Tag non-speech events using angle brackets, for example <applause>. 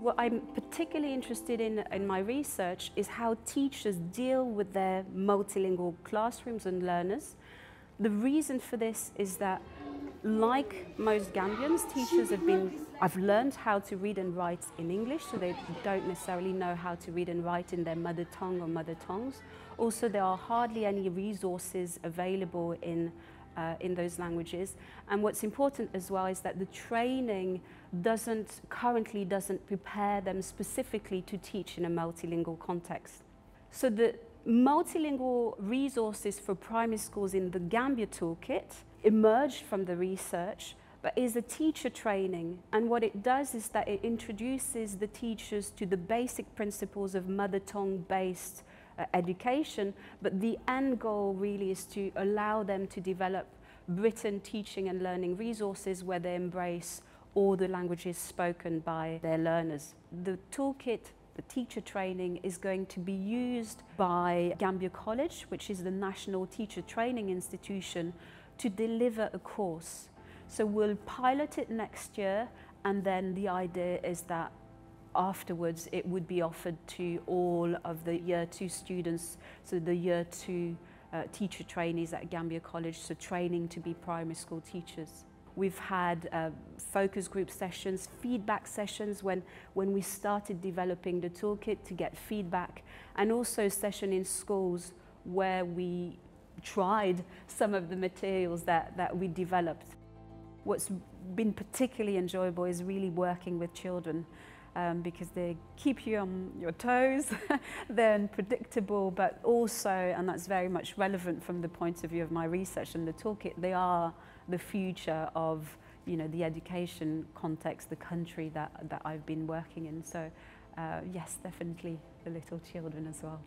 What I'm particularly interested in in my research is how teachers deal with their multilingual classrooms and learners. The reason for this is that like most Gambians, teachers have been, I've learned how to read and write in English, so they don't necessarily know how to read and write in their mother tongue or mother tongues. Also, there are hardly any resources available in uh, in those languages. And what's important as well is that the training doesn't, currently doesn't prepare them specifically to teach in a multilingual context. So the multilingual resources for primary schools in the Gambia toolkit emerged from the research but is a teacher training and what it does is that it introduces the teachers to the basic principles of mother tongue based uh, education, but the end goal really is to allow them to develop written teaching and learning resources where they embrace all the languages spoken by their learners. The toolkit the teacher training is going to be used by Gambia College, which is the national teacher training institution, to deliver a course. So we'll pilot it next year, and then the idea is that afterwards it would be offered to all of the year two students, so the year two uh, teacher trainees at Gambia College, so training to be primary school teachers. We've had uh, focus group sessions, feedback sessions when, when we started developing the toolkit to get feedback, and also session in schools where we tried some of the materials that, that we developed. What's been particularly enjoyable is really working with children um, because they keep you on your toes, <laughs> they're unpredictable, but also, and that's very much relevant from the point of view of my research and the toolkit, they are the future of you know, the education context, the country that, that I've been working in. So uh, yes, definitely the little children as well.